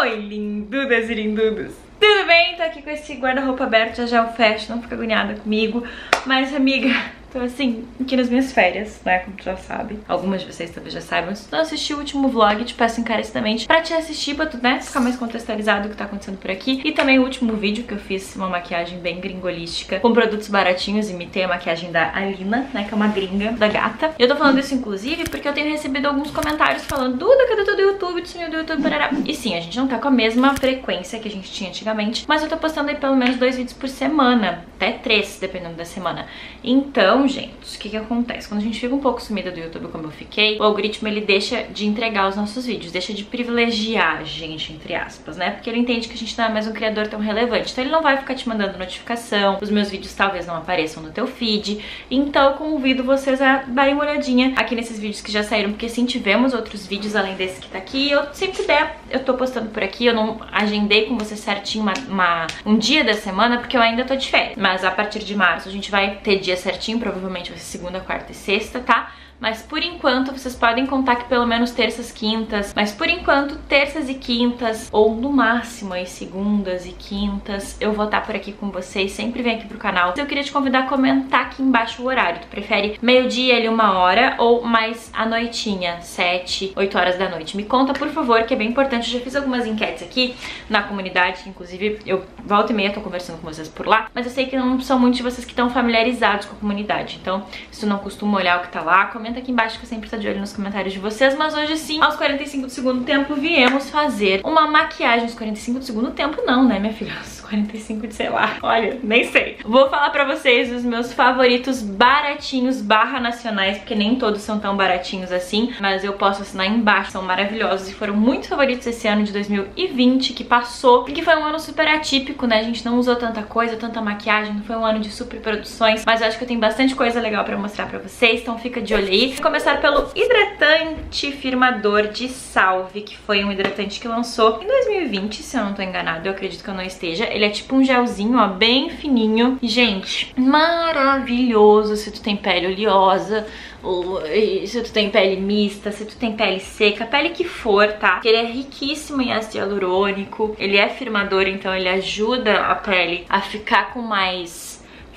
Oi, lindudas e lindudos! Tudo bem? Tô aqui com esse guarda-roupa aberto, já já eu fecho, não fica agoniada comigo. Mas, amiga, Tô assim, aqui nas minhas férias, né, como tu já sabe. Algumas de vocês talvez já saibam. Se tu não assistiu o último vlog, te peço encarecidamente pra te assistir, pra tu, né, ficar mais contextualizado do que tá acontecendo por aqui. E também o último vídeo que eu fiz uma maquiagem bem gringolística, com produtos baratinhos, imitei a maquiagem da Alina, né, que é uma gringa da gata. E eu tô falando isso, inclusive, porque eu tenho recebido alguns comentários falando Duda, cadê tu do YouTube, tu do YouTube, parará. E sim, a gente não tá com a mesma frequência que a gente tinha antigamente, mas eu tô postando aí pelo menos dois vídeos por semana, até três, dependendo da semana. Então, então, gente, o que que acontece? Quando a gente fica um pouco sumida do YouTube como eu fiquei, o algoritmo ele deixa de entregar os nossos vídeos, deixa de privilegiar a gente, entre aspas, né? Porque ele entende que a gente não é mais um criador tão relevante. Então ele não vai ficar te mandando notificação, os meus vídeos talvez não apareçam no teu feed. Então eu convido vocês a darem uma olhadinha aqui nesses vídeos que já saíram, porque sim, tivemos outros vídeos além desse que tá aqui. Eu sempre der, eu tô postando por aqui, eu não agendei com você certinho uma, uma, um dia da semana, porque eu ainda tô de férias. Mas a partir de março a gente vai ter dia certinho pra provavelmente vai ser segunda, quarta e sexta, tá? Mas por enquanto vocês podem contar que pelo menos terças, quintas, mas por enquanto terças e quintas, ou no máximo aí segundas e quintas, eu vou estar por aqui com vocês, sempre vem aqui pro canal. Eu queria te convidar a comentar aqui embaixo o horário, tu prefere meio-dia ali uma hora ou mais à noitinha, sete, oito horas da noite? Me conta por favor, que é bem importante, eu já fiz algumas enquetes aqui na comunidade, inclusive eu volta e meia tô conversando com vocês por lá, mas eu sei que não são muitos de vocês que estão familiarizados com a comunidade, então se tu não costuma olhar o que tá lá, comenta comenta aqui embaixo que eu sempre tô de olho nos comentários de vocês, mas hoje sim, aos 45 do segundo tempo, viemos fazer uma maquiagem. Aos 45 do segundo tempo não, né, minha filha? Aos 45 de sei lá, olha, nem sei. Vou falar pra vocês os meus favoritos baratinhos barra nacionais, porque nem todos são tão baratinhos assim, mas eu posso assinar embaixo, são maravilhosos e foram muito favoritos esse ano de 2020 que passou, e que foi um ano super atípico, né, a gente não usou tanta coisa, tanta maquiagem, não foi um ano de super produções, mas eu acho que eu tenho bastante coisa legal pra mostrar pra vocês, então fica de olho aí Começar pelo hidratante firmador de Salve, que foi um hidratante que lançou em 2020, se eu não tô enganado, eu acredito que eu não esteja. Ele é tipo um gelzinho, ó, bem fininho. Gente, maravilhoso se tu tem pele oleosa, ou se tu tem pele mista, se tu tem pele seca, pele que for, tá? Ele é riquíssimo em ácido hialurônico, ele é firmador, então ele ajuda a pele a ficar com mais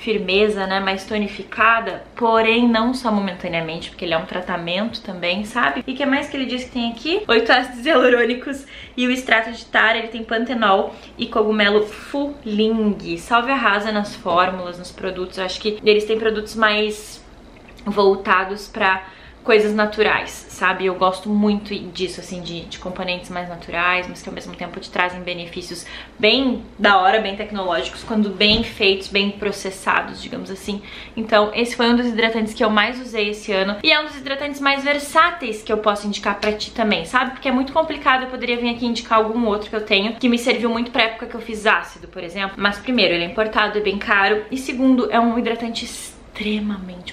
firmeza, né, mais tonificada, porém não só momentaneamente, porque ele é um tratamento também, sabe? E que mais que ele diz que tem aqui? Oito ácidos hialurônicos e o extrato de tara, ele tem pantenol e cogumelo fuling. Salve arrasa nas fórmulas, nos produtos, acho que eles têm produtos mais voltados para coisas naturais, sabe? Eu gosto muito disso, assim, de, de componentes mais naturais, mas que ao mesmo tempo te trazem benefícios bem da hora, bem tecnológicos, quando bem feitos, bem processados, digamos assim. Então, esse foi um dos hidratantes que eu mais usei esse ano e é um dos hidratantes mais versáteis que eu posso indicar pra ti também, sabe? Porque é muito complicado, eu poderia vir aqui indicar algum outro que eu tenho, que me serviu muito pra época que eu fiz ácido, por exemplo. Mas primeiro, ele é importado, é bem caro, e segundo, é um hidratante extremamente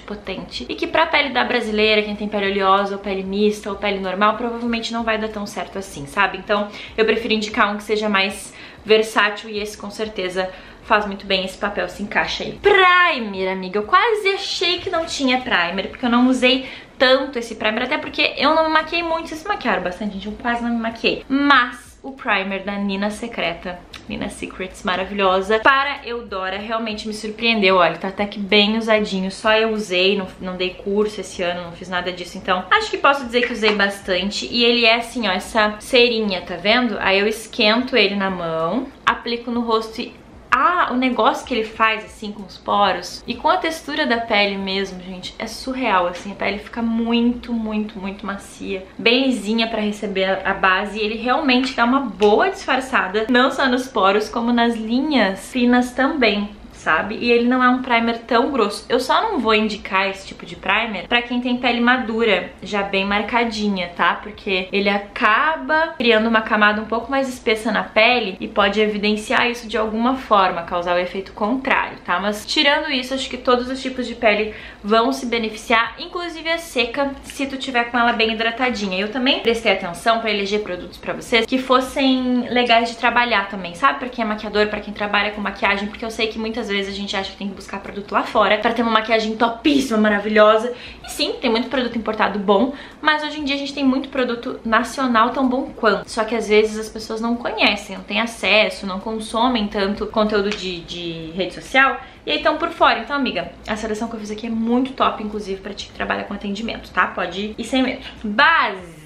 potente e que pra pele da brasileira, quem tem pele oleosa ou pele mista ou pele normal, provavelmente não vai dar tão certo assim, sabe? Então eu prefiro indicar um que seja mais versátil e esse com certeza faz muito bem, esse papel se encaixa aí. Primer, amiga, eu quase achei que não tinha primer, porque eu não usei tanto esse primer, até porque eu não me maquiei muito, vocês se maquiaram bastante, gente, eu quase não me maquiei. Mas o primer da Nina Secreta, Nina Secrets, maravilhosa. Para Eudora, realmente me surpreendeu, olha, tá até que bem usadinho, só eu usei, não, não dei curso esse ano, não fiz nada disso, então acho que posso dizer que usei bastante. E ele é assim, ó, essa cerinha, tá vendo? Aí eu esquento ele na mão, aplico no rosto e ah, o negócio que ele faz, assim, com os poros e com a textura da pele mesmo, gente, é surreal, assim, a pele fica muito, muito, muito macia, bem lisinha pra receber a base e ele realmente dá uma boa disfarçada, não só nos poros, como nas linhas finas também sabe? E ele não é um primer tão grosso. Eu só não vou indicar esse tipo de primer pra quem tem pele madura, já bem marcadinha, tá? Porque ele acaba criando uma camada um pouco mais espessa na pele e pode evidenciar isso de alguma forma, causar o efeito contrário, tá? Mas tirando isso, acho que todos os tipos de pele vão se beneficiar, inclusive a seca, se tu tiver com ela bem hidratadinha. Eu também prestei atenção pra eleger produtos pra vocês que fossem legais de trabalhar também, sabe? Pra quem é maquiador, pra quem trabalha com maquiagem, porque eu sei que muitas vezes vezes a gente acha que tem que buscar produto lá fora pra ter uma maquiagem topíssima, maravilhosa. E sim, tem muito produto importado bom, mas hoje em dia a gente tem muito produto nacional tão bom quanto. Só que às vezes as pessoas não conhecem, não têm acesso, não consomem tanto conteúdo de, de rede social e aí estão por fora. Então, amiga, a seleção que eu fiz aqui é muito top, inclusive, pra ti que trabalha com atendimento, tá? Pode ir sem medo. Base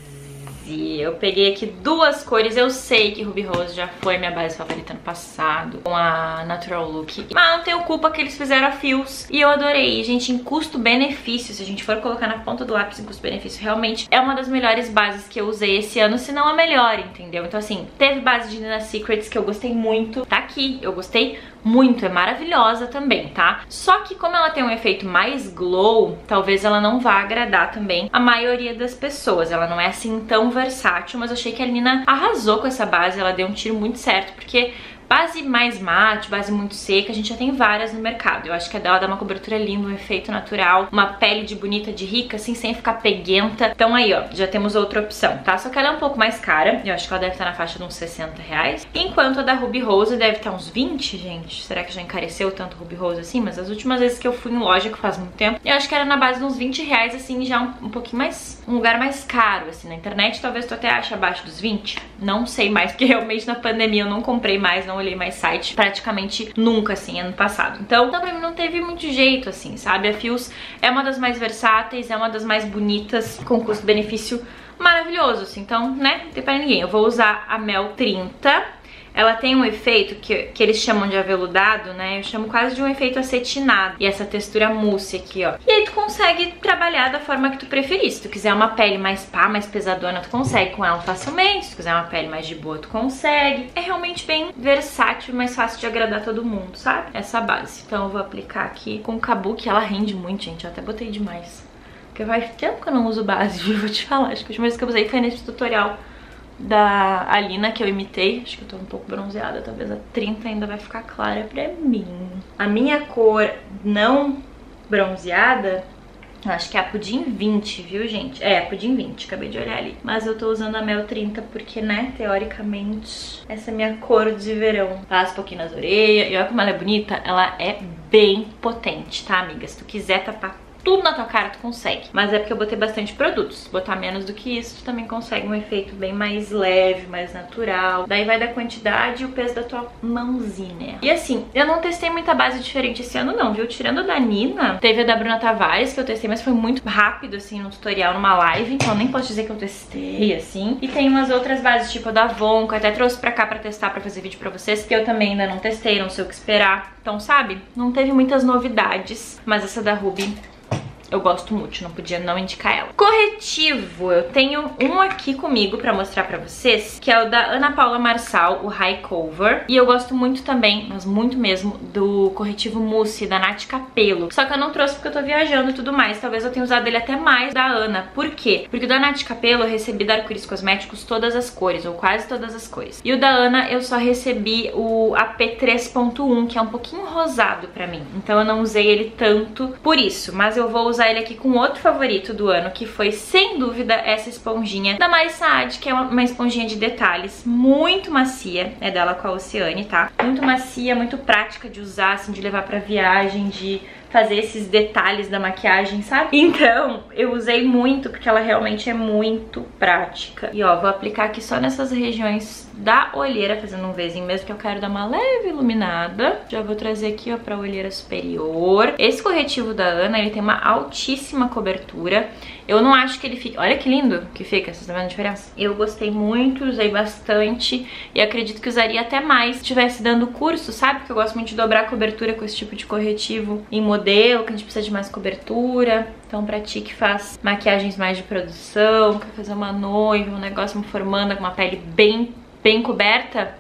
eu peguei aqui duas cores. Eu sei que Ruby Rose já foi minha base favorita no passado, com a Natural Look. Mas não tenho culpa que eles fizeram a fios. E eu adorei. Gente, em custo-benefício, se a gente for colocar na ponta do lápis em custo-benefício, realmente é uma das melhores bases que eu usei esse ano, se não a melhor, entendeu? Então, assim, teve base de Nina Secrets que eu gostei muito. Tá aqui, eu gostei muito, é maravilhosa também, tá? Só que como ela tem um efeito mais glow, talvez ela não vá agradar também a maioria das pessoas. Ela não é assim tão versátil, mas eu achei que a Nina arrasou com essa base, ela deu um tiro muito certo, porque Base mais mate, base muito seca, a gente já tem várias no mercado. Eu acho que a dela dá uma cobertura linda, um efeito natural, uma pele de bonita, de rica, assim, sem ficar peguenta. Então aí, ó, já temos outra opção, tá? Só que ela é um pouco mais cara, eu acho que ela deve estar na faixa de uns 60 reais. Enquanto a da Ruby Rose deve estar uns 20, gente. Será que já encareceu tanto Ruby Rose assim? Mas as últimas vezes que eu fui em loja, que faz muito tempo, eu acho que era na base de uns 20 reais, assim, já um, um pouquinho mais... Um lugar mais caro, assim, na internet. Talvez tu até ache abaixo dos 20. Não sei mais, porque realmente na pandemia eu não comprei mais, não olhei mais site praticamente nunca, assim, ano passado. Então, então pra mim não teve muito jeito, assim, sabe? A Fios é uma das mais versáteis, é uma das mais bonitas, com custo-benefício maravilhoso, assim. Então, né, não tem pra ninguém. Eu vou usar a Mel 30 ela tem um efeito que, que eles chamam de aveludado, né? Eu chamo quase de um efeito acetinado. E essa textura mousse aqui, ó. E aí tu consegue trabalhar da forma que tu preferir. Se tu quiser uma pele mais pá, mais pesadona, tu consegue com ela facilmente. Se tu quiser uma pele mais de boa, tu consegue. É realmente bem versátil, mais fácil de agradar todo mundo, sabe? Essa base. Então eu vou aplicar aqui com o Kabuki. Ela rende muito, gente. Eu até botei demais. Porque faz tempo que eu não uso base, viu? Vou te falar. Acho que a última vez que eu usei foi nesse tutorial da Alina que eu imitei. Acho que eu tô um pouco bronzeada, talvez a 30 ainda vai ficar clara pra mim. A minha cor não bronzeada, acho que é a Pudim 20, viu, gente? É, Pudim 20, acabei de olhar ali. Mas eu tô usando a Mel 30 porque, né, teoricamente, essa é a minha cor de verão. Passa um pouquinho nas orelhas. E olha como ela é bonita, ela é bem potente, tá, amiga? Se tu quiser tapar tudo na tua cara tu consegue. Mas é porque eu botei bastante produtos. Botar menos do que isso, tu também consegue um efeito bem mais leve, mais natural. Daí vai da quantidade e o peso da tua mãozinha. E assim, eu não testei muita base diferente esse ano não, viu? Tirando a da Nina, teve a da Bruna Tavares que eu testei, mas foi muito rápido, assim, no tutorial, numa live. Então nem posso dizer que eu testei, assim. E tem umas outras bases, tipo a da Avon, que eu até trouxe pra cá pra testar, pra fazer vídeo pra vocês, que eu também ainda não testei, não sei o que esperar. Então, sabe? Não teve muitas novidades, mas essa da Ruby eu gosto muito, não podia não indicar ela. Corretivo, eu tenho um aqui comigo pra mostrar pra vocês, que é o da Ana Paula Marçal, o High Cover. E eu gosto muito também, mas muito mesmo, do corretivo mousse da Nath Capello. Só que eu não trouxe porque eu tô viajando e tudo mais. Talvez eu tenha usado ele até mais da Ana. Por quê? Porque o da Nath Capello eu recebi da Arco-Íris Cosméticos todas as cores, ou quase todas as cores. E o da Ana eu só recebi o AP 3.1, que é um pouquinho rosado pra mim. Então eu não usei ele tanto por isso, mas eu vou usar usar ele aqui com outro favorito do ano, que foi, sem dúvida, essa esponjinha da Mari Saad, que é uma, esponjinha de detalhes muito macia, é dela com a Oceane, tá? Muito macia, muito prática de usar, assim, de levar pra viagem, de fazer esses detalhes da maquiagem, sabe? Então, eu usei muito porque ela realmente é muito prática. E ó, vou aplicar aqui só nessas regiões da olheira, fazendo um vezinho mesmo, que eu quero dar uma leve iluminada. Já vou trazer aqui, ó, pra olheira superior. Esse corretivo da Ana, ele tem uma altíssima cobertura. Eu não acho que ele fique... Olha que lindo que fica, vocês estão vendo a diferença? Eu gostei muito, usei bastante e acredito que usaria até mais se estivesse dando curso, sabe? Porque eu gosto muito de dobrar a cobertura com esse tipo de corretivo em modelo, que a gente precisa de mais cobertura. Então pra ti que faz maquiagens mais de produção, quer fazer uma noiva, um negócio formando com uma pele bem, bem coberta,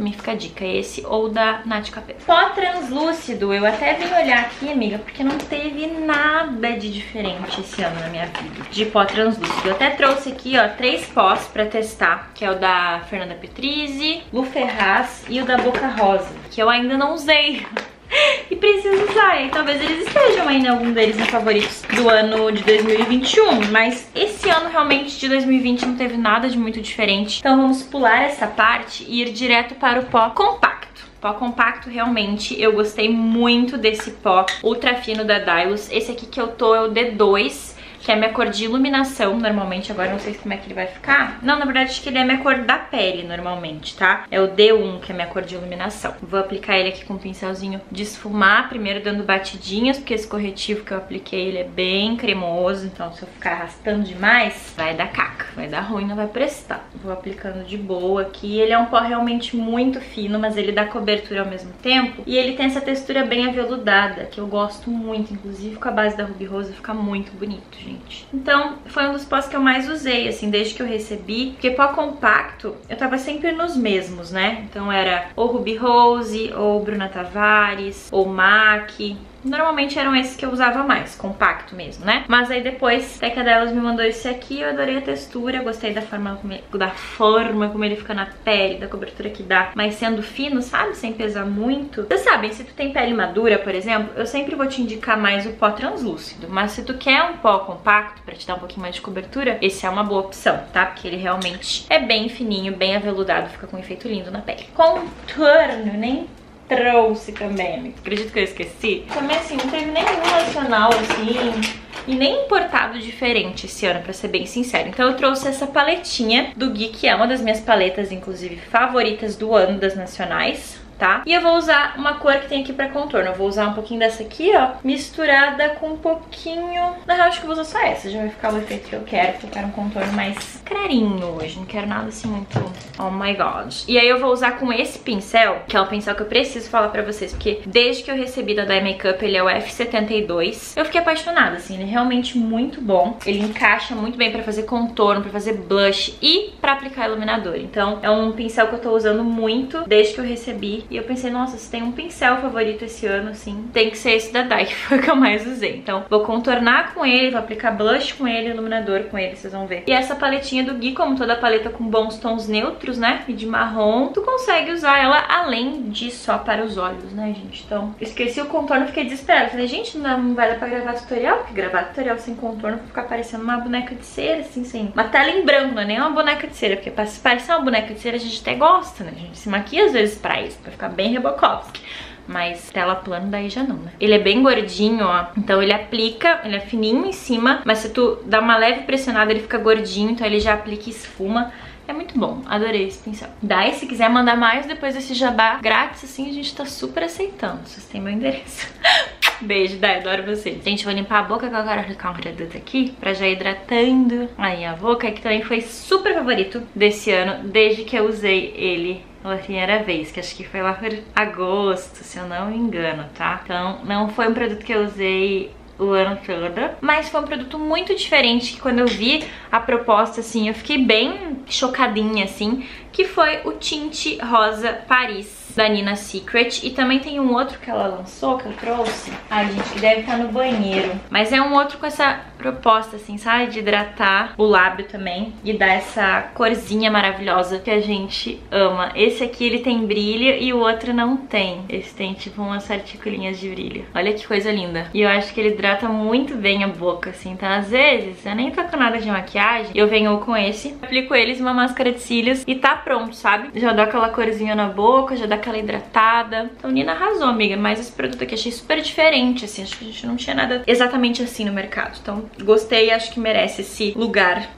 também fica a dica, esse ou da Nath Capel. Pó translúcido, eu até vim olhar aqui, amiga, porque não teve nada de diferente esse ano na minha vida de pó translúcido. Eu até trouxe aqui, ó, três pós pra testar, que é o da Fernanda Petrizzi, Lu Ferraz e o da Boca Rosa, que eu ainda não usei. e preciso usar. E talvez eles estejam em algum deles nos favoritos do ano de 2021. Mas esse ano realmente de 2020 não teve nada de muito diferente. Então vamos pular essa parte e ir direto para o pó compacto. Pó compacto, realmente, eu gostei muito desse pó ultra fino da Dylos. Esse aqui que eu tô é o D2 que é minha cor de iluminação, normalmente, agora não sei como é que ele vai ficar. Não, na verdade, acho que ele é minha cor da pele, normalmente, tá? É o D1, que é minha cor de iluminação. Vou aplicar ele aqui com um pincelzinho de esfumar, primeiro dando batidinhas, porque esse corretivo que eu apliquei, ele é bem cremoso, então se eu ficar arrastando demais, vai dar caca, vai dar ruim, não vai prestar. Vou aplicando de boa aqui. Ele é um pó realmente muito fino, mas ele dá cobertura ao mesmo tempo, e ele tem essa textura bem aveludada, que eu gosto muito, inclusive com a base da Ruby Rose fica muito bonito, gente Então, foi um dos pós que eu mais usei, assim, desde que eu recebi. Porque pó compacto, eu tava sempre nos mesmos, né? Então era ou Ruby Rose, ou Bruna Tavares, ou MAC. Normalmente eram esses que eu usava mais, compacto mesmo, né? Mas aí depois, até que a delas me mandou esse aqui, eu adorei a textura, gostei da forma, da forma como ele fica na pele, da cobertura que dá, mas sendo fino, sabe? Sem pesar muito. Vocês sabem, se tu tem pele madura, por exemplo, eu sempre vou te indicar mais o pó translúcido, mas se tu quer um pó compacto pra te dar um pouquinho mais de cobertura, esse é uma boa opção, tá? Porque ele realmente é bem fininho, bem aveludado, fica com um efeito lindo na pele. Contorno, nem trouxe também. Acredito que eu esqueci. Também, assim, não teve nenhum nacional, assim... E nem importado diferente esse ano, pra ser bem sincero. Então eu trouxe essa paletinha do Gui, que é uma das minhas paletas, inclusive, favoritas do ano das nacionais tá? E eu vou usar uma cor que tem aqui pra contorno. Eu vou usar um pouquinho dessa aqui, ó, misturada com um pouquinho... Na real, acho que eu vou usar só essa, já vai ficar o efeito que eu quero, porque eu quero um contorno mais clarinho hoje. Não quero nada assim muito... Oh my god. E aí eu vou usar com esse pincel, que é o pincel que eu preciso falar pra vocês, porque desde que eu recebi da Dye Makeup, ele é o F72. Eu fiquei apaixonada, assim, ele é realmente muito bom. Ele encaixa muito bem pra fazer contorno, pra fazer blush e pra aplicar iluminador. Então, é um pincel que eu tô usando muito desde que eu recebi e eu pensei, nossa, se tem um pincel favorito esse ano, assim, tem que ser esse da Dai, que foi o que eu mais usei. Então, vou contornar com ele, vou aplicar blush com ele, iluminador com ele, vocês vão ver. E essa paletinha do Gui, como toda paleta com bons tons neutros, né, e de marrom, tu consegue usar ela além de só para os olhos, né, gente? Então, esqueci o contorno, fiquei desesperada. Falei, gente, não vai dar pra gravar tutorial, porque gravar tutorial sem contorno ficar parecendo uma boneca de cera, assim, sem... Uma tela em branco, não é nem uma boneca de cera, porque pra parecer uma boneca de cera a gente até gosta, né? A gente se maquia às vezes pra isso, pra ficar bem Rebokovski. Mas tela plano daí já não, né? Ele é bem gordinho, ó. Então ele aplica, ele é fininho em cima, mas se tu dá uma leve pressionada ele fica gordinho, então ele já aplica e esfuma. É muito bom, adorei esse pincel. Daí, se quiser mandar mais depois desse jabá grátis, assim, a gente tá super aceitando. Vocês têm meu endereço. Beijo, Dai, adoro vocês. Gente, vou limpar a boca que eu quero aplicar um produto aqui pra já hidratando aí a boca, que também foi super favorito desse ano, desde que eu usei ele pela primeira vez, que acho que foi lá por agosto, se eu não me engano, tá? Então, não foi um produto que eu usei o ano todo, mas foi um produto muito diferente que quando eu vi a proposta, assim, eu fiquei bem chocadinha, assim, que foi o tinte rosa Paris da Nina Secret. E também tem um outro que ela lançou, que eu trouxe. Ai, gente, que deve estar no banheiro. Mas é um outro com essa proposta, assim, sabe? De hidratar o lábio também e dar essa corzinha maravilhosa que a gente ama. Esse aqui, ele tem brilho e o outro não tem. Esse tem, tipo, umas articulinhas de brilho. Olha que coisa linda. E eu acho que ele hidrata muito bem a boca, assim. Então, às vezes, eu nem tô com nada de maquiagem, eu venho com esse, aplico eles uma máscara de cílios e tá pronto, sabe? Já dá aquela corzinha na boca, já dá aquela hidratada. Então, Nina arrasou, amiga. Mas esse produto aqui achei super diferente, assim. Acho que a gente não tinha nada exatamente assim no mercado. Então, gostei. Acho que merece esse lugar.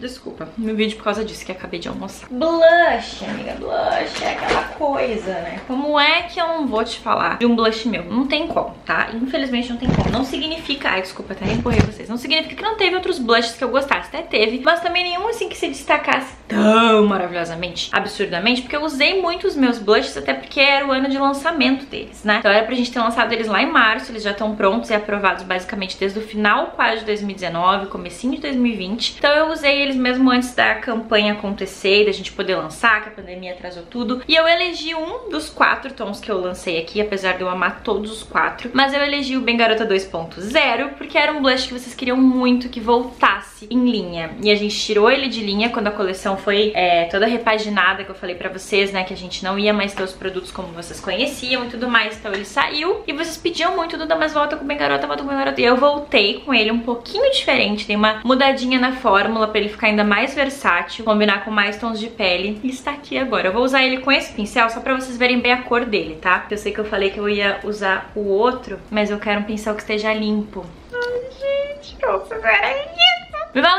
desculpa, no vídeo por causa disso que acabei de almoçar. Blush, amiga. Blush é aquela coisa, né? Como é que eu não vou te falar de um blush meu? Não tem como, tá? Infelizmente não tem como. Não significa... Ai, desculpa, até empurrei vocês. Não significa que não teve outros blushes que eu gostasse. Até teve. Mas também nenhum, assim, que se destacasse tão maravilhosamente, absurdamente. Porque eu usei muito os meus blushes até porque era o ano de lançamento deles, né? Então era pra gente ter lançado eles lá em março, eles já estão prontos e aprovados basicamente desde o final quase de 2019, comecinho de 2020. Então eu usei eles mesmo antes da campanha acontecer e da gente poder lançar, que a pandemia atrasou tudo. E eu elegi um dos quatro tons que eu lancei aqui, apesar de eu amar todos os quatro. Mas eu elegi o Bem Garota 2.0 porque era um blush que vocês queriam muito que voltasse em linha. E a gente tirou ele de linha quando a coleção foi é, toda repaginada, que eu falei pra vocês, né, que a gente não ia mais ter os produtos como vocês conheciam e tudo mais. Então ele saiu e vocês pediam muito, Duda, mas volta com o Bem Garota, volta com o Bem Garota. E eu voltei com ele um pouquinho diferente, tem uma mudadinha na fórmula pra ele ficar ainda mais versátil, combinar com mais tons de pele. E está aqui agora. Eu vou usar ele com esse pincel só pra vocês verem bem a cor dele, tá? Eu sei que eu falei que eu ia usar o outro, mas eu quero um pincel que esteja limpo. Ai, gente, pra vocês verem isso.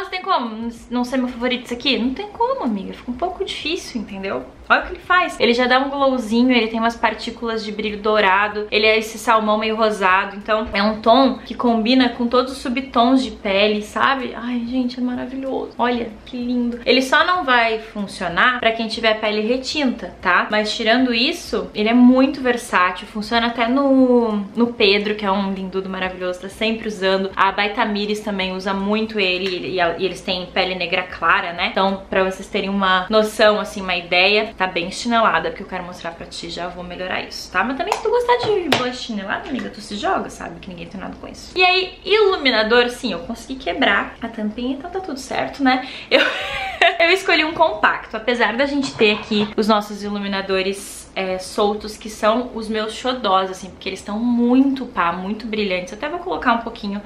Tem como não ser meu favorito isso aqui? Não tem como, amiga. Fica um pouco difícil, entendeu? Olha o que ele faz. Ele já dá um glowzinho, ele tem umas partículas de brilho dourado, ele é esse salmão meio rosado, então é um tom que combina com todos os subtons de pele, sabe? Ai, gente, é maravilhoso. Olha, que lindo. Ele só não vai funcionar pra quem tiver pele retinta, tá? Mas tirando isso, ele é muito versátil, funciona até no, no Pedro, que é um lindudo maravilhoso, tá sempre usando. A Baitamires também usa muito ele, e, e eles têm pele negra clara, né? Então, pra vocês terem uma noção, assim, uma ideia, tá bem chinelada, porque eu quero mostrar pra ti, já vou melhorar isso, tá? Mas também se tu gostar de blush chinelada, amiga, tu se joga, sabe? Que ninguém tem nada com isso. E aí, iluminador, sim, eu consegui quebrar a tampinha, então tá tudo certo, né? Eu, eu escolhi um compacto, apesar da gente ter aqui os nossos iluminadores é, soltos que são os meus xodós, assim, porque eles estão muito pá, muito brilhantes. Eu até vou colocar um pouquinho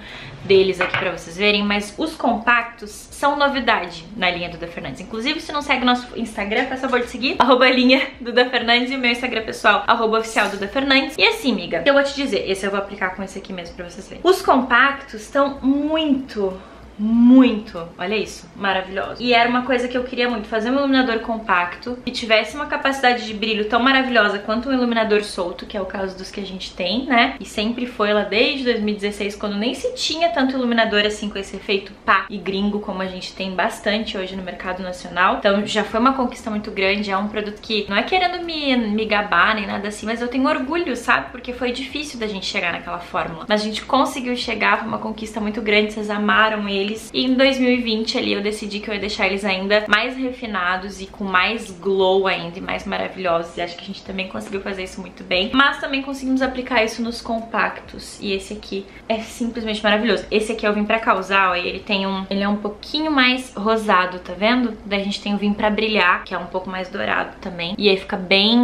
deles aqui pra vocês verem, mas os compactos são novidade na linha Duda Fernandes. Inclusive, se não segue nosso Instagram, faz favor de seguir, arroba linha Duda Fernandes e o meu Instagram pessoal, arroba oficial Duda Fernandes. E assim, amiga, eu vou te dizer, esse eu vou aplicar com esse aqui mesmo pra vocês verem. Os compactos estão muito muito. Olha isso, maravilhoso. E era uma coisa que eu queria muito, fazer um iluminador compacto que tivesse uma capacidade de brilho tão maravilhosa quanto um iluminador solto, que é o caso dos que a gente tem, né? E sempre foi lá desde 2016, quando nem se tinha tanto iluminador assim com esse efeito pá e gringo como a gente tem bastante hoje no mercado nacional. Então já foi uma conquista muito grande, é um produto que não é querendo me, me gabar nem nada assim, mas eu tenho orgulho, sabe? Porque foi difícil da gente chegar naquela fórmula. Mas a gente conseguiu chegar, foi uma conquista muito grande, vocês amaram ele eles. E em 2020 ali eu decidi que eu ia deixar eles ainda mais refinados e com mais glow ainda e mais maravilhosos. E acho que a gente também conseguiu fazer isso muito bem. Mas também conseguimos aplicar isso nos compactos. E esse aqui é simplesmente maravilhoso. Esse aqui eu vim pra causar, ó, e ele tem um... Ele é um pouquinho mais rosado, tá vendo? Daí a gente tem o Vim Pra Brilhar, que é um pouco mais dourado também. E aí fica bem...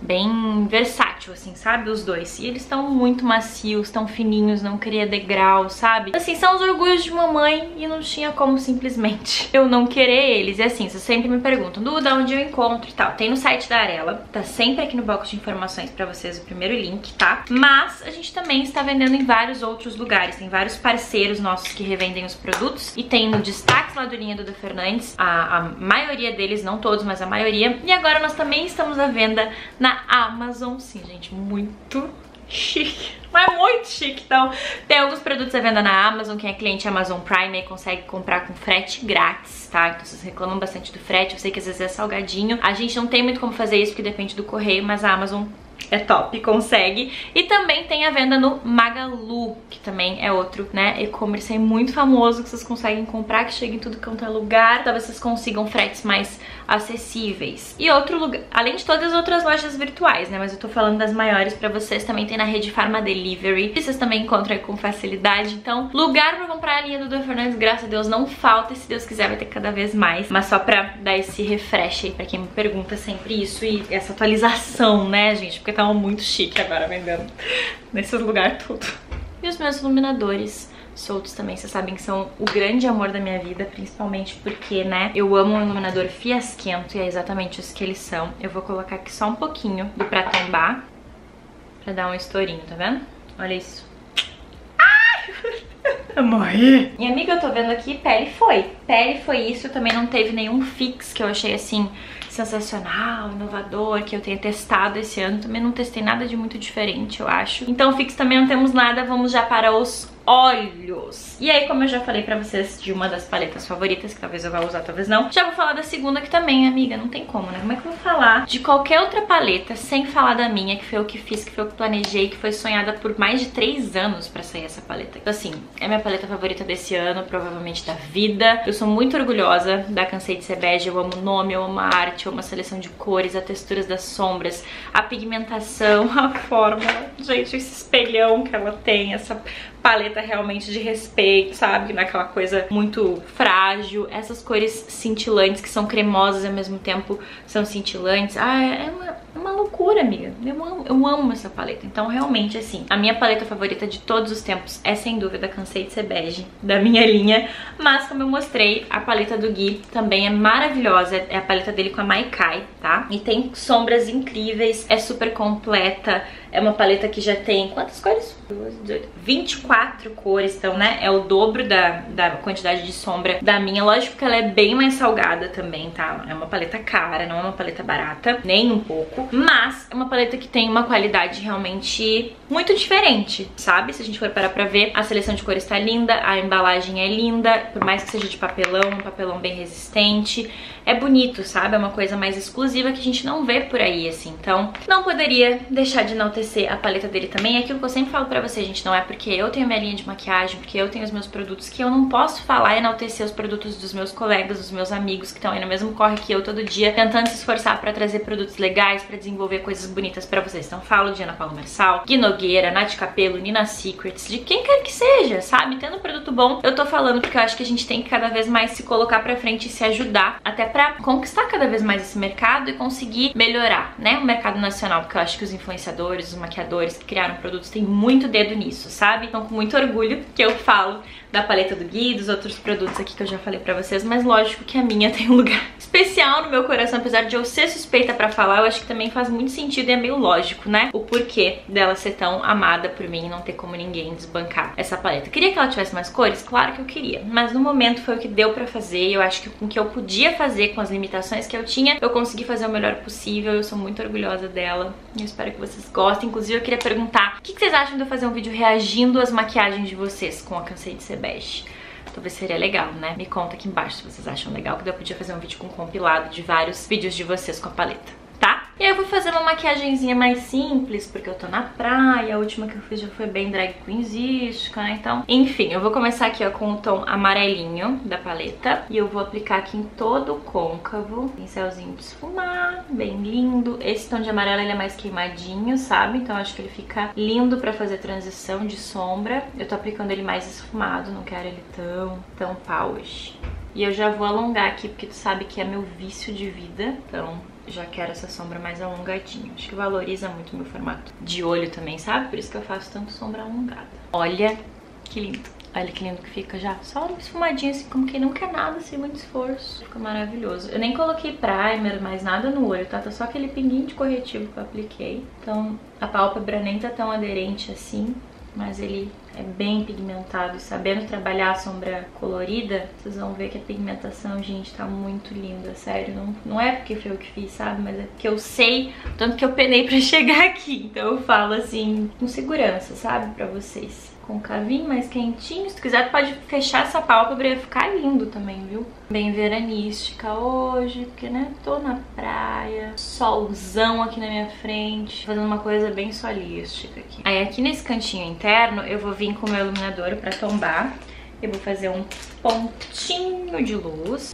bem versátil, assim, sabe? Os dois. E eles estão muito macios, estão fininhos, não cria degrau, sabe? Assim, são os orgulhos de mamãe mãe e não tinha como simplesmente eu não querer eles. E assim, vocês sempre me perguntam, Duda, onde eu encontro e tal. Tem no site da Arela, tá sempre aqui no box de informações pra vocês o primeiro link, tá? Mas a gente também está vendendo em vários outros lugares. Tem vários parceiros nossos que revendem os produtos e tem no destaque lá do Linha Duda Fernandes, a, a maioria deles, não todos, mas a maioria. E agora nós também estamos à venda na Amazon, sim, gente, muito chique mas muito chique. Então, tem alguns produtos à venda na Amazon. Quem é cliente Amazon Prime aí consegue comprar com frete grátis, tá? Então, vocês reclamam bastante do frete. Eu sei que às vezes é salgadinho. A gente não tem muito como fazer isso, porque depende do correio, mas a Amazon é top, consegue. E também tem a venda no Magalu, que também é outro, né, e-commerce muito famoso que vocês conseguem comprar, que chega em tudo quanto é lugar, talvez vocês consigam fretes mais acessíveis. E outro lugar, além de todas as outras lojas virtuais, né, mas eu tô falando das maiores pra vocês, também tem na rede Farma Delivery, que vocês também encontram aí com facilidade. Então, lugar pra comprar a linha do Dan Fernandes, graças a Deus, não falta, e se Deus quiser vai ter cada vez mais. Mas só pra dar esse refresh aí pra quem me pergunta sempre isso e essa atualização, né, gente, porque tava muito chique agora vendendo nesses lugares tudo. E os meus iluminadores soltos também, vocês sabem que são o grande amor da minha vida, principalmente porque, né, eu amo um iluminador fiasquento e é exatamente isso que eles são. Eu vou colocar aqui só um pouquinho do pra tombar, pra dar um estourinho, tá vendo? Olha isso. Ai! Eu morri. E amiga, eu tô vendo aqui, pele foi. Pele foi isso, também não teve nenhum fix que eu achei assim sensacional, inovador, que eu tenha testado esse ano. Também não testei nada de muito diferente, eu acho. Então fix também não temos nada, vamos já para os olhos. E aí, como eu já falei pra vocês de uma das paletas favoritas, que talvez eu vá usar, talvez não, já vou falar da segunda que também, amiga, não tem como, né? Como é que eu vou falar de qualquer outra paleta sem falar da minha, que foi o que fiz, que foi o que planejei, que foi sonhada por mais de três anos pra sair essa paleta. Então, assim, é minha paleta favorita desse ano, provavelmente da vida. Eu sou muito orgulhosa da Cansei de Ser Bege, eu amo o nome, eu amo a arte, eu amo a seleção de cores, as texturas das sombras, a pigmentação, a fórmula. Gente, esse espelhão que ela tem, essa paleta realmente de respeito, sabe? Naquela coisa muito frágil. Essas cores cintilantes que são cremosas e ao mesmo tempo são cintilantes. Ah, é uma, é uma loucura, amiga. Eu amo, eu amo essa paleta. Então, realmente, assim, a minha paleta favorita de todos os tempos é, sem dúvida, Cansei de Ser Bege, da minha linha. Mas, como eu mostrei, a paleta do Gui também é maravilhosa. É a paleta dele com a Maikai, tá? E tem sombras incríveis, é super completa. É uma paleta que já tem quantas cores? 24 cores, então, né? É o dobro da, da quantidade de sombra da minha. Lógico que ela é bem mais salgada também, tá? É uma paleta cara, não é uma paleta barata, nem um pouco. Mas é uma paleta que tem uma qualidade realmente muito diferente, sabe? Se a gente for parar pra ver, a seleção de cores tá linda, a embalagem é linda, por mais que seja de papelão, um papelão bem resistente. É bonito, sabe? É uma coisa mais exclusiva que a gente não vê por aí, assim. Então, não poderia deixar de enaltecer a paleta dele também. É aquilo que eu sempre falo pra você, gente, não é porque eu tenho minha linha de maquiagem, porque eu tenho os meus produtos, que eu não posso falar e enaltecer os produtos dos meus colegas, dos meus amigos que estão aí no mesmo corre que eu todo dia, tentando se esforçar pra trazer produtos legais, pra desenvolver coisas bonitas pra vocês. Então, falo de Ana Paula Marçal, Gui Nogueira, Nath Capello, Nina Secrets, de quem quer que seja, sabe? Tendo produto bom, eu tô falando porque eu acho que a gente tem que cada vez mais se colocar pra frente e se ajudar, até pra conquistar cada vez mais esse mercado e conseguir melhorar, né, o mercado nacional, porque eu acho que os influenciadores, os maquiadores que criaram produtos têm muito dedo nisso, sabe? Então com muito orgulho que eu falo da paleta do Gui, dos outros produtos aqui que eu já falei pra vocês, mas lógico que a minha tem um lugar especial no meu coração, apesar de eu ser suspeita pra falar, eu acho que também faz muito sentido e é meio lógico, né? O porquê dela ser tão amada por mim e não ter como ninguém desbancar essa paleta. Queria que ela tivesse mais cores? Claro que eu queria, mas no momento foi o que deu pra fazer e eu acho que com o que eu podia fazer com as limitações que eu tinha, eu consegui fazer o melhor possível, eu sou muito orgulhosa dela eu espero que vocês gostem. Inclusive eu queria perguntar, o que vocês acham de eu fazer um vídeo reagindo às maquiagens de vocês com a Cansei de Ser Bege? Talvez seria legal, né? Me conta aqui embaixo se vocês acham legal, que eu podia fazer um vídeo com um compilado de vários vídeos de vocês com a paleta. E aí eu vou fazer uma maquiagemzinha mais simples, porque eu tô na praia, a última que eu fiz já foi bem drag queensística, né? Então, enfim, eu vou começar aqui ó, com o tom amarelinho da paleta. E eu vou aplicar aqui em todo o côncavo, pincelzinho de esfumar, bem lindo. Esse tom de amarelo ele é mais queimadinho, sabe? Então acho que ele fica lindo pra fazer transição de sombra. Eu tô aplicando ele mais esfumado, não quero ele tão, tão hoje. E eu já vou alongar aqui, porque tu sabe que é meu vício de vida. Então, já quero essa sombra mais alongadinha. Acho que valoriza muito meu formato de olho também, sabe? Por isso que eu faço tanto sombra alongada. Olha que lindo. Olha que lindo que fica já. Só uma esfumadinha assim, como quem não quer nada, sem muito esforço. Fica maravilhoso. Eu nem coloquei primer, mais nada no olho, tá? Tá só aquele pinguinho de corretivo que eu apliquei. Então a pálpebra nem tá tão aderente assim mas ele é bem pigmentado. E sabendo trabalhar a sombra colorida, vocês vão ver que a pigmentação, gente, tá muito linda, sério. Não, não é porque foi eu que fiz, sabe? Mas é porque eu sei tanto que eu penei pra chegar aqui. Então eu falo assim, com segurança, sabe? Pra vocês com cavinho mais quentinho. Se tu quiser, tu pode fechar essa pálpebra e ficar lindo também, viu? Bem veranística hoje, porque, né, tô na praia, solzão aqui na minha frente, fazendo uma coisa bem solística aqui. Aí aqui nesse cantinho interno, eu vou vir com o meu iluminador pra tombar. Eu vou fazer um pontinho de luz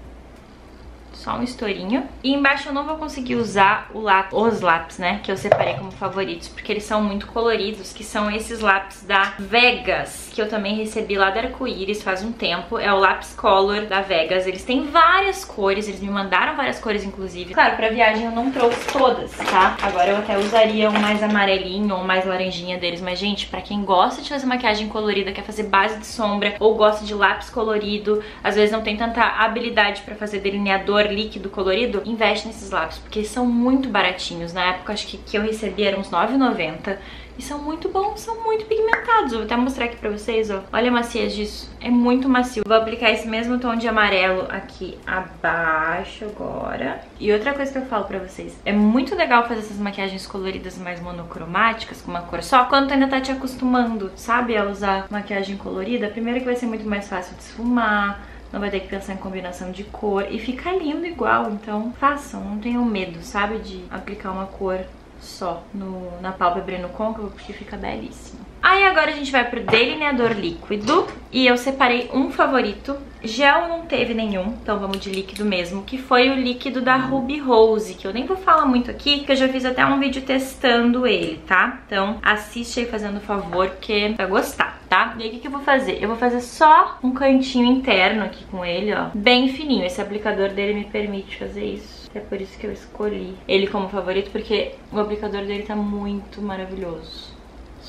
só um estourinho. E embaixo eu não vou conseguir usar lápis, os lápis, né, que eu separei como favoritos, porque eles são muito coloridos, que são esses lápis da Vegas, que eu também recebi lá da Arco-Íris faz um tempo. É o lápis Color da Vegas. Eles têm várias cores, eles me mandaram várias cores, inclusive. Claro, pra viagem eu não trouxe todas, tá? Agora eu até usaria um mais amarelinho ou mais laranjinha deles, mas, gente, pra quem gosta de fazer maquiagem colorida, quer fazer base de sombra ou gosta de lápis colorido, às vezes não tem tanta habilidade pra fazer delineador líquido colorido, investe nesses lápis, porque são muito baratinhos. Na época, acho que que eu recebi eram uns R$9,90. E são muito bons, são muito pigmentados. Eu vou até mostrar aqui pra vocês, ó. Olha a maciez disso. É muito macio. Vou aplicar esse mesmo tom de amarelo aqui abaixo agora. E outra coisa que eu falo pra vocês. É muito legal fazer essas maquiagens coloridas mais monocromáticas, com uma cor só, quando tu ainda tá te acostumando, sabe? A usar maquiagem colorida. Primeiro que vai ser muito mais fácil de esfumar não vai ter que pensar em combinação de cor e fica lindo igual, então façam, não tenham medo, sabe, de aplicar uma cor só no, na pálpebra e no côncavo, porque fica belíssimo. Aí agora a gente vai pro delineador líquido e eu separei um favorito. Gel não teve nenhum, então vamos de líquido mesmo, que foi o líquido da Ruby Rose, que eu nem vou falar muito aqui, porque eu já fiz até um vídeo testando ele, tá? Então assiste aí fazendo favor, porque vai gostar tá? E aí o que, que eu vou fazer? Eu vou fazer só um cantinho interno aqui com ele, ó, bem fininho. Esse aplicador dele me permite fazer isso. É por isso que eu escolhi ele como favorito, porque o aplicador dele tá muito maravilhoso.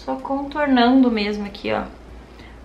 Só contornando mesmo aqui, ó,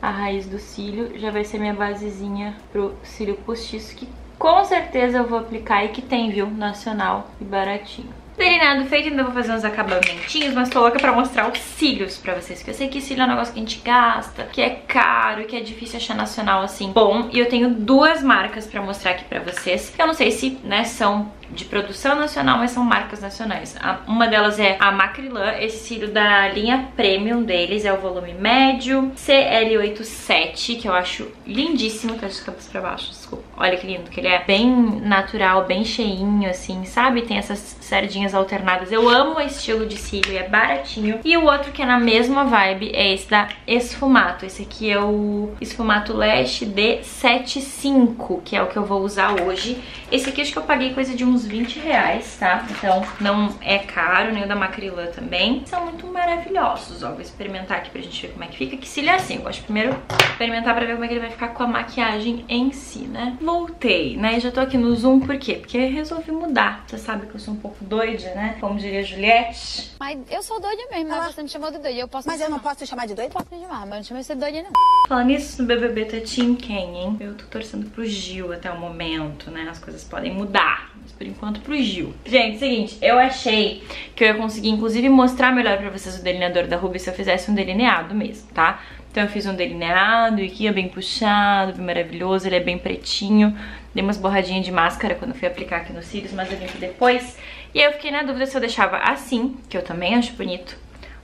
a raiz do cílio. Já vai ser minha basezinha pro cílio postiço, que com certeza eu vou aplicar e que tem, viu? Nacional e baratinho. Delineado feito, ainda vou fazer uns acabamentinhos, mas tô louca pra mostrar os cílios pra vocês, que eu sei que cílio é um negócio que a gente gasta, que é caro, que é difícil achar nacional assim. Bom, e eu tenho duas marcas pra mostrar aqui pra vocês, eu não sei se, né, são de produção nacional, mas são marcas nacionais. uma delas é a Macrylan, esse cílio da linha Premium deles, é o volume médio, CL87, que eu acho lindíssimo, tá de cabeça pra baixo, desculpa. Olha que lindo que ele é, bem natural, bem cheinho, assim, sabe? Tem essas sardinhas alternadas. Eu amo o estilo de cílio, é baratinho. E o outro que é na mesma vibe é esse da Esfumato. Esse aqui é o Esfumato Lash D75, que é o que eu vou usar hoje. Esse aqui acho que eu paguei coisa de uns 20 reais, tá? Então não é caro, nem o da Macrylan também. São muito maravilhosos, ó. Vou experimentar aqui pra gente ver como é que fica. Que cílio é assim, eu gosto primeiro experimentar pra ver como é que ele vai ficar com a maquiagem em si, né? Voltei, né? Já tô aqui no zoom, por quê? Porque resolvi mudar. Você sabe que eu sou um pouco doida, né? Como diria Juliette. Mas eu sou doida mesmo, mas você me chamou de doida. Eu posso mas eu não posso te chamar de doida? Posso me chamar, mas não chama você de doida, não. Falando nisso, no BBB tá Team quem, hein? Eu tô torcendo pro Gil até o momento, né? As coisas podem mudar, por enquanto pro Gil. Gente, seguinte, eu achei que eu ia conseguir, inclusive, mostrar melhor pra vocês o delineador da Ruby se eu fizesse um delineado mesmo, tá? Então eu fiz um delineado e aqui é bem puxado, bem maravilhoso, ele é bem pretinho. Dei umas borradinhas de máscara quando fui aplicar aqui nos cílios, mas eu limpo depois. E aí eu fiquei na dúvida se eu deixava assim, que eu também acho bonito,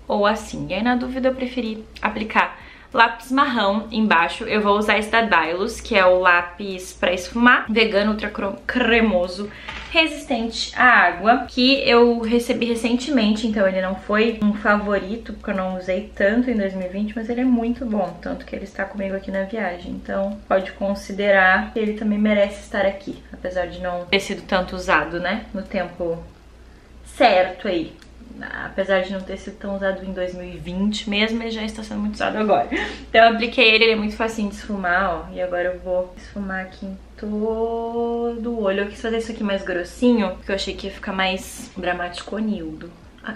ou assim. E aí na dúvida eu preferi aplicar lápis marrão embaixo. Eu vou usar esse da Dylos, que é o lápis pra esfumar, vegano, ultra cremoso, resistente à água, que eu recebi recentemente, então ele não foi um favorito, porque eu não usei tanto em 2020, mas ele é muito bom, tanto que ele está comigo aqui na viagem. Então pode considerar que ele também merece estar aqui, apesar de não ter sido tanto usado, né, no tempo certo aí apesar de não ter sido tão usado em 2020 mesmo, ele já está sendo muito usado agora. Então eu apliquei ele, ele é muito facinho de esfumar, ó. E agora eu vou esfumar aqui em todo o olho. Eu quis fazer isso aqui mais grossinho, porque eu achei que ia ficar mais dramático onildo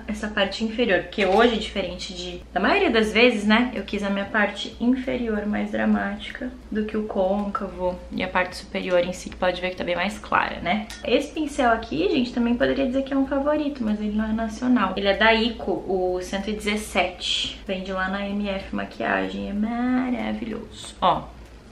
essa parte inferior, porque hoje, diferente de da maioria das vezes, né, eu quis a minha parte inferior mais dramática do que o côncavo e a parte superior em si, que pode ver que tá bem mais clara, né. Esse pincel aqui, gente, também poderia dizer que é um favorito, mas ele não é nacional. Ele é da Ico, o 117, vende lá na MF Maquiagem, é maravilhoso. Ó,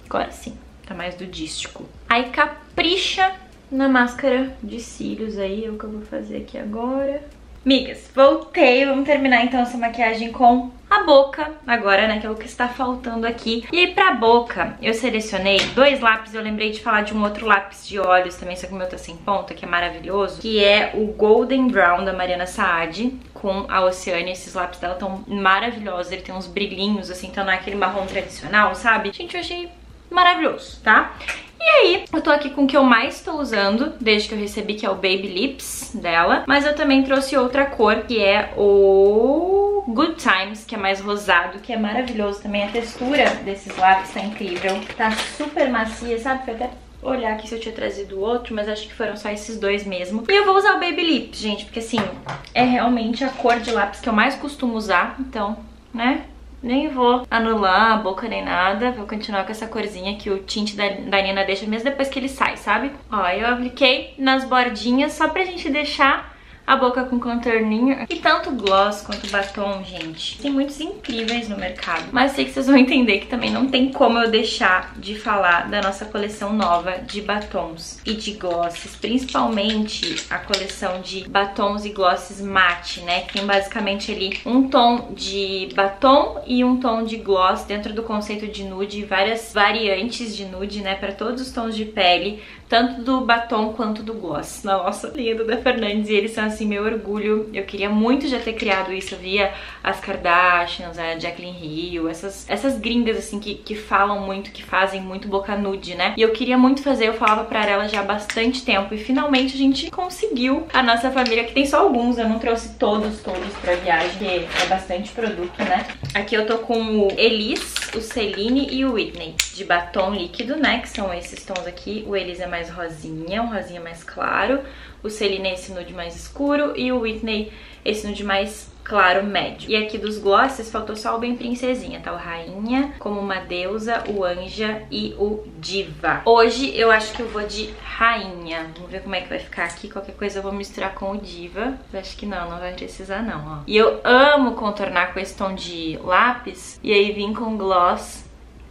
agora sim, tá mais do dístico. Aí capricha na máscara de cílios aí, é o que eu vou fazer aqui agora. Migas, voltei, vamos terminar então essa maquiagem com a boca agora, né, que é o que está faltando aqui. E aí pra boca, eu selecionei dois lápis, eu lembrei de falar de um outro lápis de olhos também, só que o meu tá sem ponta, que é maravilhoso, que é o Golden Brown da Mariana Saad com a Oceane. Esses lápis dela tão maravilhosos, ele tem uns brilhinhos, assim, então não é aquele marrom tradicional, sabe? Gente, eu achei maravilhoso, tá? E aí, eu tô aqui com o que eu mais tô usando, desde que eu recebi, que é o Baby Lips dela. Mas eu também trouxe outra cor, que é o Good Times, que é mais rosado, que é maravilhoso também. A textura desses lápis tá incrível. Tá super macia, sabe? Foi até olhar aqui se eu tinha trazido outro, mas acho que foram só esses dois mesmo. E eu vou usar o Baby Lips, gente, porque assim, é realmente a cor de lápis que eu mais costumo usar, então, né? Nem vou anular a boca nem nada. Vou continuar com essa corzinha que o tinte da, da Nina deixa mesmo depois que ele sai, sabe? Ó, eu apliquei nas bordinhas só pra gente deixar a boca com contorninho. E tanto gloss quanto batom, gente, tem muitos incríveis no mercado. Mas sei que vocês vão entender que também não tem como eu deixar de falar da nossa coleção nova de batons e de glosses. Principalmente a coleção de batons e glosses mate, né? Que tem basicamente ali um tom de batom e um tom de gloss dentro do conceito de nude. Várias variantes de nude, né? Para todos os tons de pele tanto do batom quanto do gloss. Na nossa linha do Da Fernandes. E eles são assim meu orgulho. Eu queria muito já ter criado isso, via as Kardashians, a Jacqueline Hill, essas, essas gringas assim que, que falam muito, que fazem muito boca nude, né? E eu queria muito fazer, eu falava pra ela já há bastante tempo e finalmente a gente conseguiu. A nossa família, que tem só alguns, eu não trouxe todos, todos pra viagem, porque é bastante produto, né? Aqui eu tô com o Elis, o Celine e o Whitney de batom líquido, né? Que são esses tons aqui. O Elis é mais rosinha, um rosinha mais claro. O Celine é esse nude mais escuro e o Whitney esse nude mais claro médio. E aqui dos glosses faltou só o bem princesinha, tá? O rainha, como uma deusa, o anja e o diva. Hoje eu acho que eu vou de rainha. Vamos ver como é que vai ficar aqui. Qualquer coisa eu vou misturar com o diva. Eu acho que não, não vai precisar não, ó. E eu amo contornar com esse tom de lápis. E aí vim com gloss.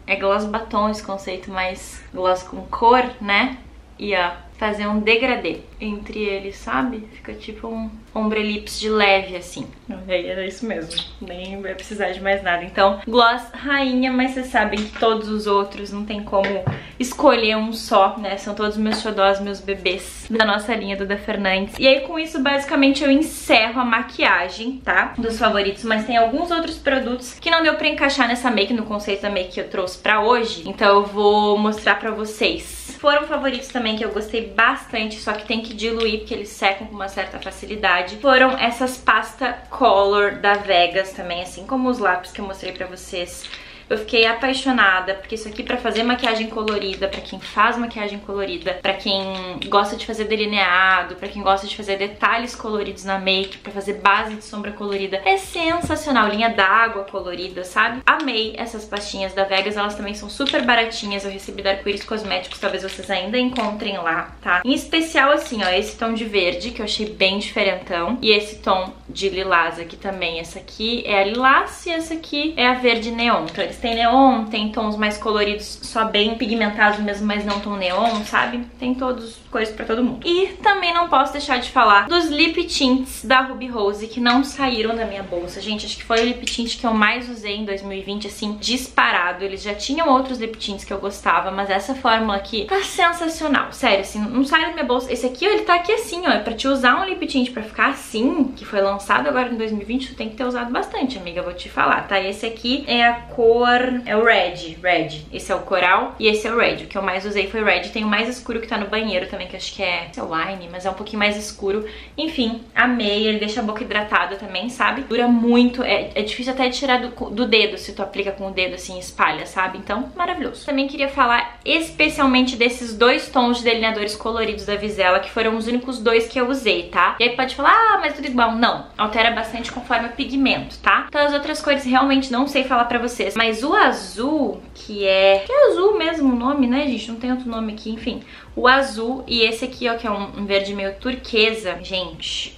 É gloss batom esse conceito, mas gloss com cor, né? E ó, fazer um degradê entre eles, sabe? Fica tipo um ombrelips de leve, assim. E aí era isso mesmo, nem vai precisar de mais nada. Então, gloss rainha, mas vocês sabem que todos os outros não tem como escolher um só, né? São todos meus xodós, meus bebês da nossa linha do Da Fernandes. E aí com isso, basicamente, eu encerro a maquiagem, tá? Dos favoritos, mas tem alguns outros produtos que não deu pra encaixar nessa make, no conceito da make que eu trouxe pra hoje. Então eu vou mostrar pra vocês. Foram favoritos também que eu gostei bastante, só que tem que diluir porque eles secam com uma certa facilidade. Foram essas pasta color da Vegas também, assim como os lápis que eu mostrei pra vocês eu fiquei apaixonada, porque isso aqui pra fazer maquiagem colorida, pra quem faz maquiagem colorida, pra quem gosta de fazer delineado, pra quem gosta de fazer detalhes coloridos na make, pra fazer base de sombra colorida, é sensacional. Linha d'água colorida, sabe? Amei essas pastinhas da Vegas, elas também são super baratinhas. Eu recebi da Arco-Íris Cosméticos, talvez vocês ainda encontrem lá, tá? Em especial, assim, ó, esse tom de verde, que eu achei bem diferentão, e esse tom de lilás aqui também. Essa aqui é a lilás e essa aqui é a verde neon. Então eles tem neon, tem tons mais coloridos, só bem pigmentados mesmo, mas não tão neon, sabe? Tem todos coisas pra todo mundo. E também não posso deixar de falar dos lip tints da Ruby Rose, que não saíram da minha bolsa. Gente, acho que foi o lip tint que eu mais usei em 2020, assim, disparado. Eles já tinham outros lip tints que eu gostava, mas essa fórmula aqui tá sensacional. Sério, assim, não sai da minha bolsa. Esse aqui, ó, ele tá aqui assim, ó, é pra te usar um lip tint pra ficar assim, que foi lançado agora em 2020, tu tem que ter usado bastante, amiga, vou te falar, tá? Esse aqui é a cor cor é o red, red. Esse é o coral e esse é o red. O que eu mais usei foi o red. Tem o mais escuro que tá no banheiro também, que acho que é, é wine, mas é um pouquinho mais escuro. Enfim, amei. Ele deixa a boca hidratada também, sabe? Dura muito. É, é difícil até tirar do, do dedo, se tu aplica com o dedo assim, espalha, sabe? Então, maravilhoso. Também queria falar especialmente desses dois tons de delineadores coloridos da Visela, que foram os únicos dois que eu usei, tá? E aí pode falar, ah, mas tudo igual. Não, altera bastante conforme o pigmento, tá? Então as outras cores realmente não sei falar pra vocês, mas o azul, que é... Que é azul mesmo o nome, né, gente? Não tem outro nome aqui, enfim. O azul e esse aqui, ó, que é um, verde meio turquesa. Gente,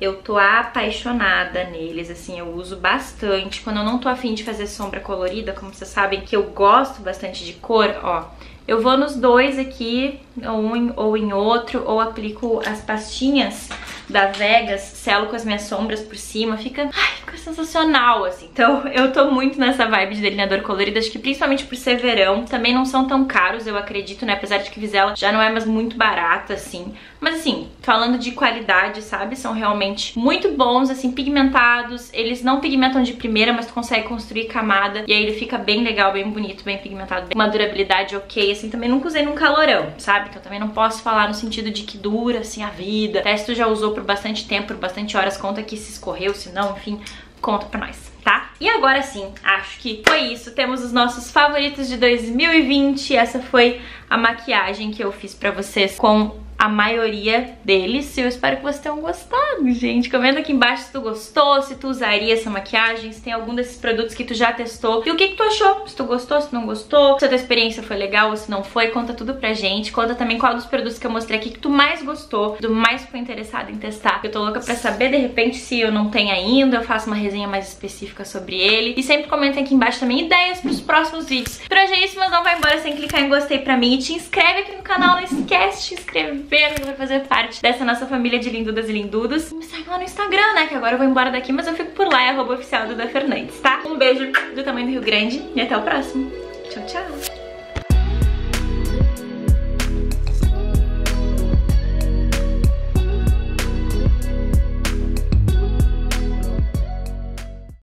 eu tô apaixonada neles, assim, eu uso bastante. Quando eu não tô afim de fazer sombra colorida, como vocês sabem que eu gosto bastante de cor, ó, eu vou nos dois aqui, ou em, ou em outro, ou aplico as pastinhas da Vegas, selo com as minhas sombras por cima, fica, ai, fica sensacional, assim. Então eu tô muito nessa vibe de delineador colorido, acho que principalmente por ser verão, também não são tão caros, eu acredito, né, apesar de que Visela já não é mais muito barata, assim. Mas assim, falando de qualidade, sabe, são realmente muito bons, assim, pigmentados, eles não pigmentam de primeira, mas tu consegue construir camada, e aí ele fica bem legal, bem bonito, bem pigmentado, uma durabilidade ok, assim, também nunca usei num calorão, sabe? Então também não posso falar no sentido de que dura, assim, a vida. Até se tu já usou por bastante tempo, por bastante horas, conta que se escorreu, se não, enfim, conta pra nós, tá? E agora sim, acho que foi isso. Temos os nossos favoritos de 2020. Essa foi a maquiagem que eu fiz pra vocês com a maioria deles. Eu espero que vocês tenham gostado, gente. Comenta aqui embaixo se tu gostou, se tu usaria essa maquiagem, se tem algum desses produtos que tu já testou e o que que tu achou, se tu gostou, se não gostou, se a tua experiência foi legal ou se não foi, conta tudo pra gente. Conta também qual dos produtos que eu mostrei aqui que tu mais gostou, do mais ficou interessado em testar. Eu tô louca pra saber, de repente, se eu não tenho ainda, eu faço uma resenha mais específica sobre ele. E sempre comentem aqui embaixo também ideias pros próximos vídeos. Por hoje é mas não vai embora sem clicar em gostei pra mim e te inscreve aqui no canal, não esquece de te inscrever ver, vai fazer parte dessa nossa família de lindudas e lindudos. Me segue lá no Instagram, né? Que agora eu vou embora daqui, mas eu fico por lá, é arroba oficial do Da Fernandes, tá? Um beijo do tamanho do Rio Grande e até o próximo. Tchau, tchau!